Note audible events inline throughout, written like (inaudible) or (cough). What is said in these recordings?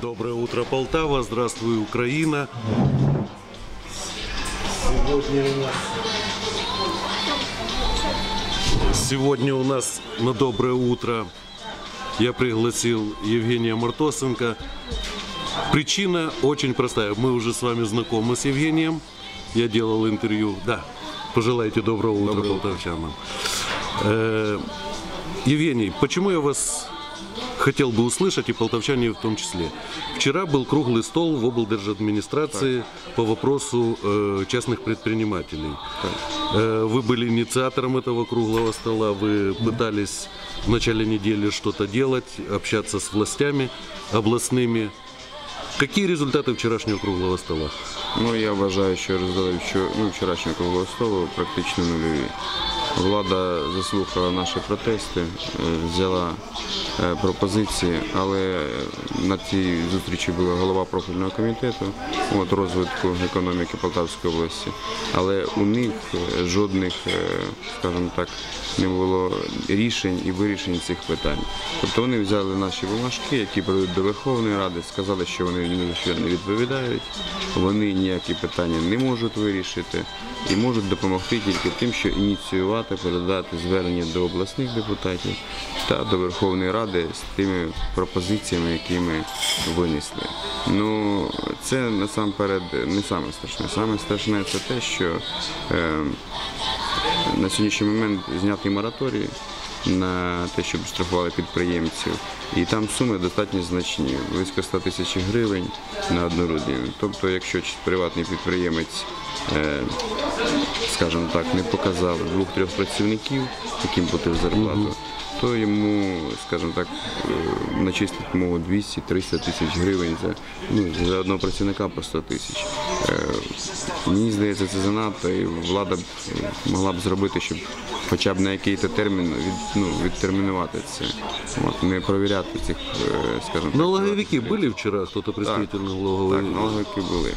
Доброе утро, Полтава. Здравствуй, Украина. Сегодня у нас... Сегодня у нас на доброе утро я пригласил Евгения Мартосенко. Причина очень простая. Мы уже с вами знакомы с Евгением. Я делал интервью. Да, пожелайте доброго утра полтавчанам. Э, Евгений, почему я вас хотел бы услышать, и полтавчане в том числе. Вчера был круглый стол в облдержадминистрации по вопросу э, частных предпринимателей. Э, вы были инициатором этого круглого стола, вы пытались в начале недели что-то делать, общаться с властями областными. Какие результаты вчерашнего круглого стола? Ну, я вважаю, що результати ну, вчорашнього круглого столу практично нульові. Влада заслухала наші протести, е, взяла е, пропозиції, але на цій зустрічі була голова профільного комітету розвитку економіки Полтавської області. Але у них е, жодних, скажімо так, не було рішень і вирішень цих питань. Тобто вони взяли наші бумажки, які прийдуть до Верховної Ради, сказали, що вони не відповідають, вони ніякі питання не можуть вирішити і можуть допомогти тільки тим, що ініціювати, передати звернення до обласних депутатів та до Верховної Ради з тими пропозиціями, які ми винесли. Ну, це насамперед не саме страшне. Саме страшне це те, що е, на сьогоднішній момент знятий мораторій на те, щоб штрафували підприємців. І там суми достатньо значні, близько 100 тисяч гривень на одну людину. Тобто, якщо приватний підприємець, е, скажімо так, не показав двох-трьох працівників, яким платив зарплату, то йому, скажімо так, е, начислять можуть 200-300 тисяч гривень за, ну, за одного працівника по 100 тисяч. Е, Мені здається, це занадто, і влада б е, могла б зробити, щоб хоча б на якийсь термін від, ну, відтермінувати це. От, не провіряти цих, е, скажімо так. Налоговики были вчера, кто-то представитель налоговой? Так, налоговики були.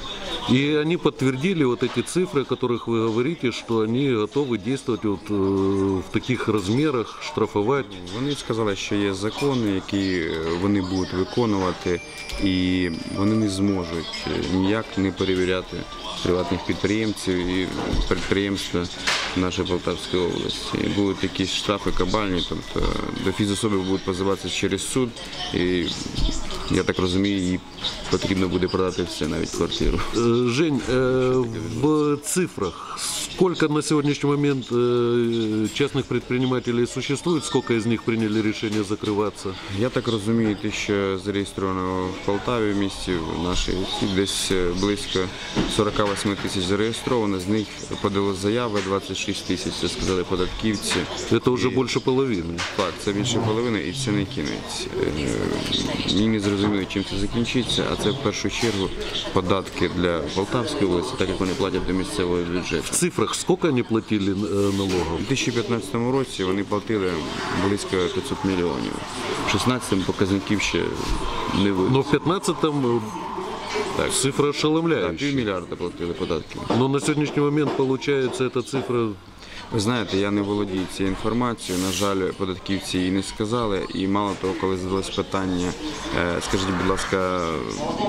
И они подтвердили вот эти цифры, о которых вы говорите, что они готовы действовать вот, э, в таких размерах, штрафовать. Вони сказали, що є закони, які е, вони будуть виконувати, і вони не зможуть е, ніяк не перевіряти приватних підприємців і підприємства нашої Полтавської області. Будуть якісь штрафи кабальні, тобто до фізособи будуть позиватися через суд. І я так розумію, їй потрібно буде продати все, навіть квартиру. Э, Жень, э, в цифрах, сколько на сегодняшний момент э, частных предпринимателей существует, сколько из них приняли решение закрываться? Я так розумію, те, що зареєстровано в Полтаві в місті в нашій десь е, близько 48 тисяч зареєстровано, з них подало заяви 26 тисяч, це сказали податківці. Это уже больше половины. Так, це більше половини і це не кінець. Е, Мені не зрозуміло, чим це закінчиться, а це в першу чергу податки для Полтавської області, так як вони платять до місцевого бюджету. В цифрах сколько они платили э, налогов? У 2015 році вони платили близько 500 мільйонів. В 2016 показників ще не видно. Но в 15-м э, цифра Так, ошеломляющая. півмільярда платили податків. Но на сегодняшний момент получается эта цифра ви знаєте, я не володію цією інформацією. На жаль, податківці її не сказали. І мало того, коли задалось питання, е, скажіть, будь ласка,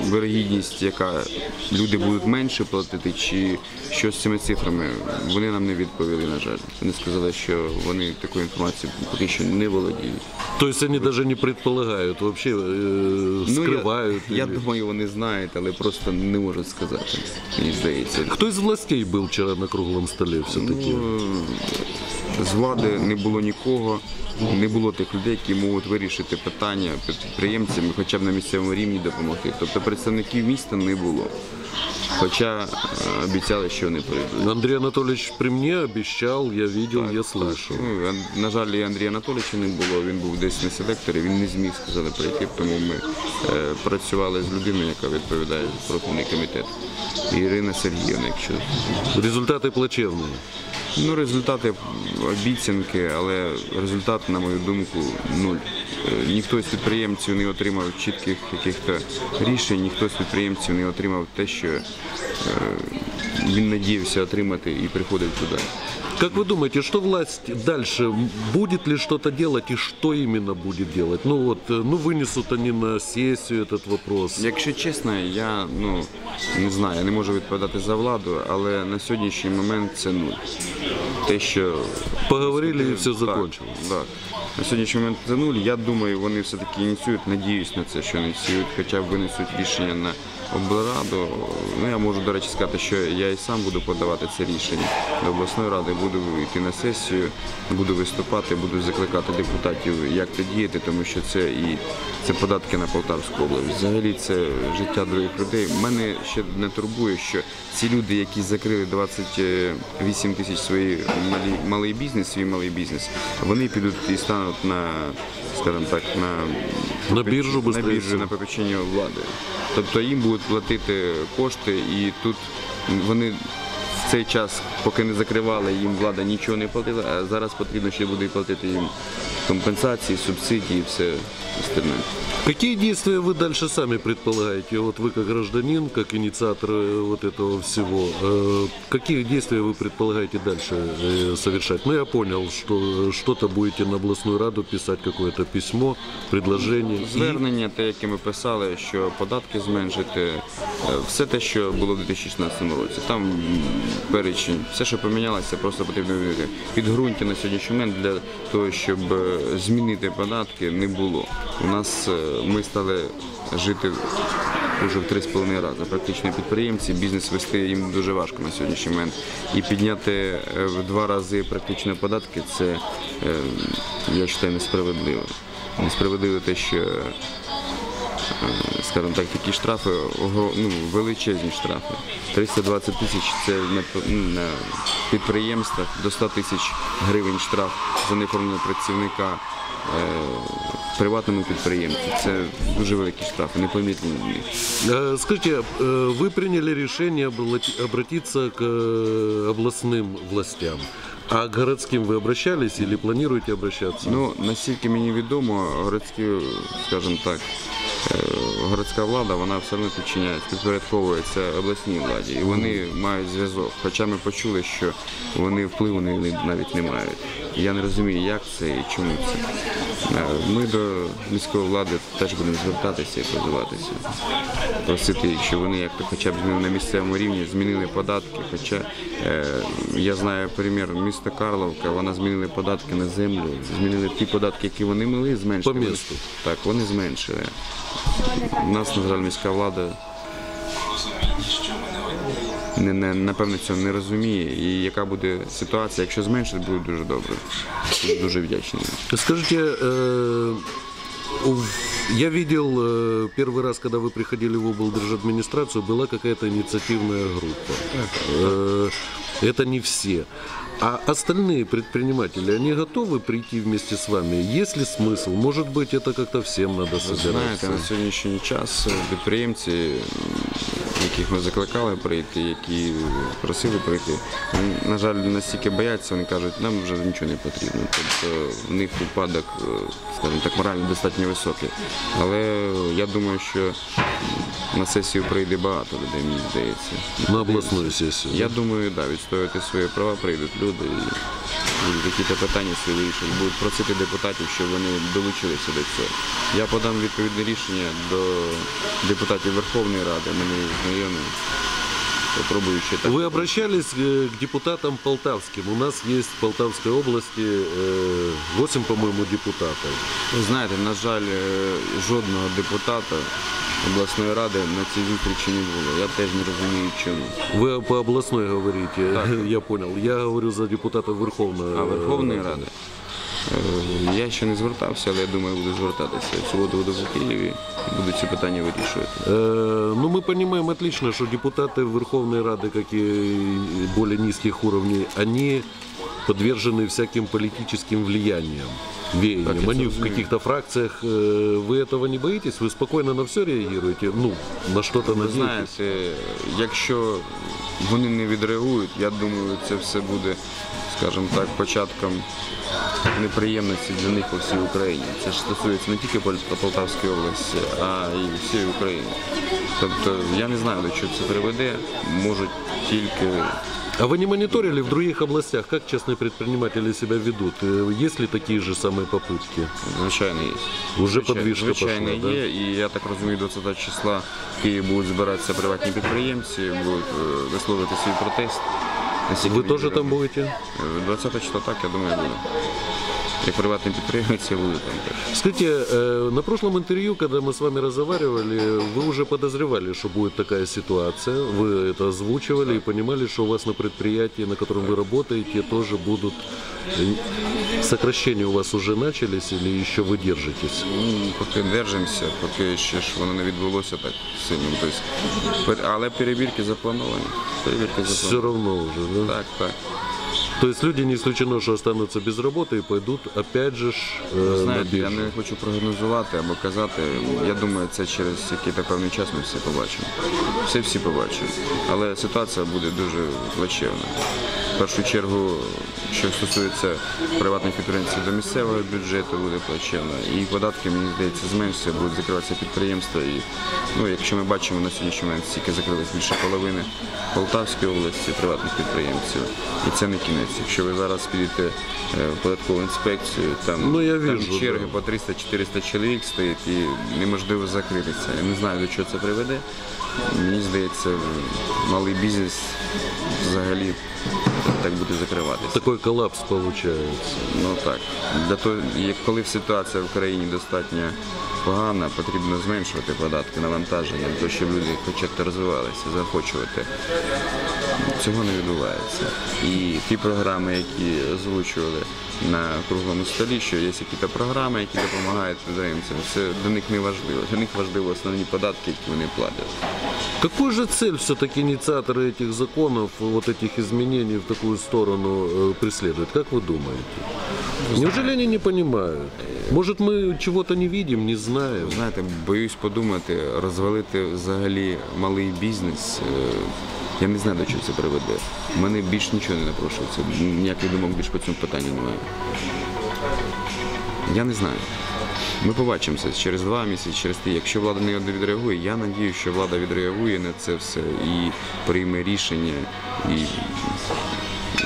вирогідність, яка люди будуть менше платити, чи що з цими цифрами, вони нам не відповіли, на жаль. Вони сказали, що вони такою інформацією поки що не володіють. То есть они даже не предполагают, вообще э, Ну, скрывают. я, я или- думаю, вони знають, але просто не можуть сказати. Мені здається. Кто из властей был вчера на круглом столе все-таки? Ну, з влади не було нікого, не було тих людей, які можуть вирішити питання підприємцям, хоча б на місцевому рівні допомогти. Тобто представників міста не було. Хоча е, обіцяли, що вони прийдуть. Андрей Анатольевич при мне обещал, я видел, я слышал. Ну, Ан- на жаль, і Андрія Анатолійовича не було. Він був десь на селекторі, він не зміг сказали прийти, тому ми е, працювали з людиною, яка відповідає за профільний комітет. Ірина Сергіївна, якщо Результаты плачевные. Ну, результати обіцянки, але результат, на мою думку, нуль. Е, Ніхто з підприємців не отримав чітких якихось рішень, ніхто з підприємців не отримав те, що е, він надіявся отримати і приходив туди. Как вы думаете, что власть дальше будет ли что-то делать и что именно будет делать? Ну вот, э, ну вынесут они на сессию этот вопрос. Якщо чесно, я ну не знаю, я не можу відповідати за владу, але на сьогоднішній момент це нуль. Те, що Поговорили и все Так, закончилось. Так. На сьогоднішній момент це нуль. Я думаю, вони все-таки ініціюють, надіюсь на це, що ініціюють, хоча б винесуть рішення на облраду. Ну, я можу, до речі, сказати, що я і сам буду подавати це рішення до обласної ради, буду йти на сесію, буду виступати, буду закликати депутатів, як то діяти, тому що це і це податки на Полтавську область. Взагалі це життя других людей. Мене ще не турбує, що ці люди, які закрили 28 тисяч малі, малий бізнес, свій малий бізнес, вони підуть і стануть на, скажімо так, на, На біржу на біржу, на попечення влади. Тобто їм будуть платити кошти, і тут вони в цей час, поки не закривали, їм влада нічого не платила, а зараз потрібно ще буде платити їм компенсації, субсидії і все остальне. Какие действия вы дальше сами предполагаете? Вот вы как гражданин, как инициатор э, вот этого всего, э, какие действия вы предполагаете дальше э, совершать? Ну, я понял, что э, что-то будете на областную раду писать, какое-то письмо, предложение. И- Звернення, те, яке ми писали, що податки зменшити, е, все те, що було в 2016 році. Там м, перечень, все, що помінялося, просто потрібно вірити. Підґрунтя на сьогоднішній момент для того, щоб е, змінити податки, не було. У нас е, ми стали жити вже в 3,5 рази. Практично підприємці, бізнес вести їм дуже важко на сьогоднішній момент. І підняти е, в два рази практично податки це, е, я вважаю, несправедливо. Несправедливо те, що скажімо так, такі штрафи, ого- ну, величезні штрафи. 320 тисяч це на, п- ну, на підприємствах, до 100 тисяч гривень штраф за неоформленого працівника е, в приватному підприємстві. Це дуже великі штрафи, непомітні. Э, Скажите, э, вы приняли решение облати- обратиться к э, областным властям, а к городским вы обращались или планируете обращаться? Ну, наскільки мені відомо, городські, скажімо так, е, городська влада, вона все одно підчиняється, підпорядковується обласній владі. І вони мають зв'язок. Хоча ми почули, що вони впливу навіть не мають. Я не розумію, як це і чому це. Е, Ми до міської влади теж будемо звертатися і позиватися. Просити їх, щоб вони як-то хоча б на місцевому рівні, змінили податки. Хоча е, я знаю примір міста Карловка, вона змінили податки на землю, змінили ті податки, які вони мали, зменшили. По місту. Так, вони зменшили. У нас, на жаль, міська влада не, не, напевно цього не розуміє. І яка буде ситуація, якщо зменшить, буде дуже добре. Буду Дуже вдячний. Скажите, э, у- я видел э, первый раз, когда вы приходили в облдержадминистрацию, была какая-то инициативная группа. Э, Это не все. А остальные предприниматели, они готовы прийти вместе с вами? Есть ли смысл? Может быть, это как-то всем надо Ви собираться? знаєте, на сьогоднішній час підприємці, м, яких ми закликали прийти, які просили прийти, на жаль, настільки бояться, вони кажуть, нам вже нічого не потрібно. Тобто в них упадок, е, скажімо так, морально достатньо високий. Але я думаю, що на сесію прийде багато людей, мені здається. На областную сессию. Я думаю, да, відстоювати свої права прийдуть люди і якісь питання свої вирішувати. Будуть просити депутатів, щоб вони долучилися до цього. Я подам відповідне рішення до депутатів Верховної Ради, мені знайомі. Попробую ще так. Вы обращались э, к депутатам полтавским? У нас есть в Полтавской области э, 8, по-моему, депутатов. Ви знаєте, на жаль, е, жодного депутата обласної ради на цій зустрічі не було. Я теж не розумію, чому. Вы по областной говорите, я понял. (laughs) Я говорю за депутатов Верховной. А Верховної Ради? Е, Я ще не звертався, але я думаю, буду звертатися. В суботу буду в Києві і буду ці питання вирішувати. Э, Ну, мы понимаем отлично, что депутаты Верховной Рады, как и более низких уровней, они подвержены всяким политическим влияниям, веяниям. Так, я Они в разумею. каких-то фракциях, э, вы этого не боитесь? Вы спокойно на все реагируете? Ну, на что-то Ви надеетесь? знаєте, якщо вони не відреагують, я думаю, це все буде, скажімо так, початком неприємності для них по всій Україні. Це ж стосується не тільки Пол- Полтавської області, а й всієї України. Тобто я не знаю, до чого це приведе. Можуть тільки А вы не мониторили в других областях, как частные предприниматели себя ведут? Э, Есть ли такие же самые попытки? Звичайно, є. Уже Звичайно, подвижка звичайно пошла, є. І я так розумію, 20 числа в Києві будуть збиратися приватні підприємці, будуть е, висловити свій протест. Наскільки Вы мені тоже там відомо. будете? Е, 20 числа так, я думаю, буду. Як приватний підприємець я буду там теж. Скажите, э, на прошлом интервью, когда мы с вами разговаривали, вы уже подозревали, что будет такая ситуация. Вы это озвучивали и понимали, что у вас на предприятии, на котором вы работаете, тоже будут э, сокращения у вас уже начались или еще вы держитесь? Ну, Поки держимося, поки ще ж воно не відбулося так сильно. Тобто, пер- але перевірки заплановані. Перевірки Все заплановані. равно уже, да? Так, так. То есть люди не исключено, что останутся без работы и пойдут опять же ж, э, на Знаєте, я не хочу прогнозувати або казати. Я думаю, це через якийсь певний час ми все побачимо. Все всі побачимо. Але ситуація буде дуже плачевна. В першу чергу, що стосується приватних підприємців до місцевого бюджету, буде плачевно. І податки, мені здається, зменшаться, будуть закриватися підприємства. І, ну, якщо ми бачимо на сьогоднішній момент, стільки закрилось більше половини Полтавської області приватних підприємців. І це не кінець. Якщо ви зараз підете е, в податкову інспекцію, там, Ну, я там вижу, черги по 300-400 чоловік стоїть і неможливо закритися. Я не знаю, до чого це приведе. Мені здається, малий бізнес взагалі так буде закриватися. Такой коллапс получается. Ну так. Для того, коли ситуація в країні достатньо погана, потрібно зменшувати податки, навантаження, для того, щоб люди хоча б розвивалися, заохочувати Цього не відбувається. І ті програми, які озвучували на круглому столі, що є якісь програми, які допомагають підприємцям, це до них не важливо. Для них важливо основні податки, які вони платять. Какую же цель все-таки инициаторы этих законов, вот этих изменений в такую сторону э, преследуют? Как вы думаете? Неужели они не понимают? Может, мы чего-то не видим, не знаем? Знаєте, боюсь подумати, розвалити взагалі малий бізнес. я не знаю, до чого це приведе. У мене більш нічого не напрошується. Ніяких думок більш по цьому питанню немає. Я не знаю. Ми побачимося через два місяці, через три. Якщо влада не відреагує, я надію, що влада відреагує на це все і прийме рішення. І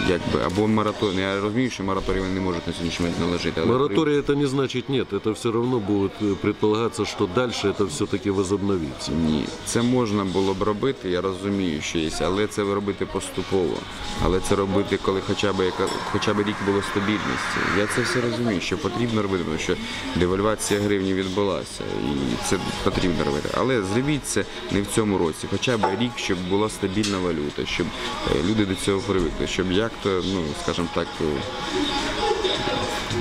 якби або мораторій. Я розумію, що мораторій вони не можуть на сьогоднішній момент наложити. Але Мораторий это не значит нет, это все равно будет э, предполагаться, что дальше это все-таки возобновится. Ні, це можна було б робити, я розумію, що є, але це робити поступово. Але це робити, коли хоча б яка хоча б рік було стабільності. Я це все розумію, що потрібно робити, тому що девальвація гривні відбулася, і це потрібно робити. Але зробіть це не в цьому році, хоча б рік, щоб була стабільна валюта, щоб е, люди до цього привикли, щоб як-то, ну скажімо так. е,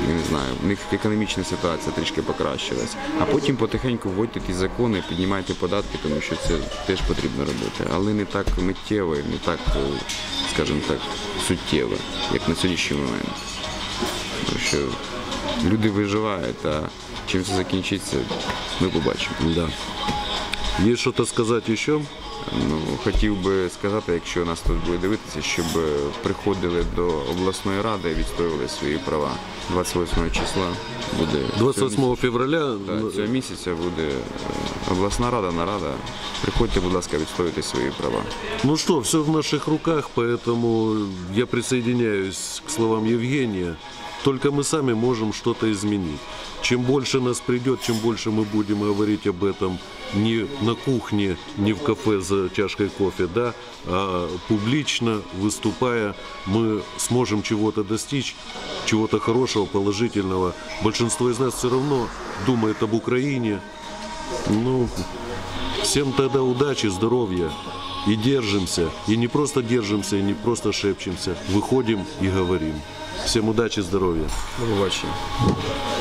я не знаю, в них економічна ситуація трішки покращилась. А потім потихеньку вводьте ті закони, піднімайте податки, тому що це теж потрібно робити. Але не так миттєво, і не так, е, скажімо так, суттєво, як на сьогоднішній момент. Тому що люди виживають, а чим це закінчиться, ми побачимо. Да. Есть что-то сказать еще? Ну, хотів би сказати, якщо нас тут буде дивитися, щоб приходили до обласної ради і відстоювали свої права. 28 числа буде 28 февраля Так, цього місяця буде е, обласна рада, нарада. Приходьте, будь ласка, відстоюйте свої права. Ну что, все в наших руках, поэтому я присоединяюсь к словам Евгения. Только мы сами можем что-то изменить. Чем больше нас придет, чем больше мы будем говорить об этом не на кухне, не в кафе за чашкой кофе, да, а публично выступая, мы сможем чего-то достичь, чего-то хорошего, положительного. Большинство из нас все равно думает об Украине. Ну, Всем тогда удачи, здоровья и держимся. И не просто держимся, и не просто шепчемся. Выходим и говорим. Всем удачи, здоровья. До.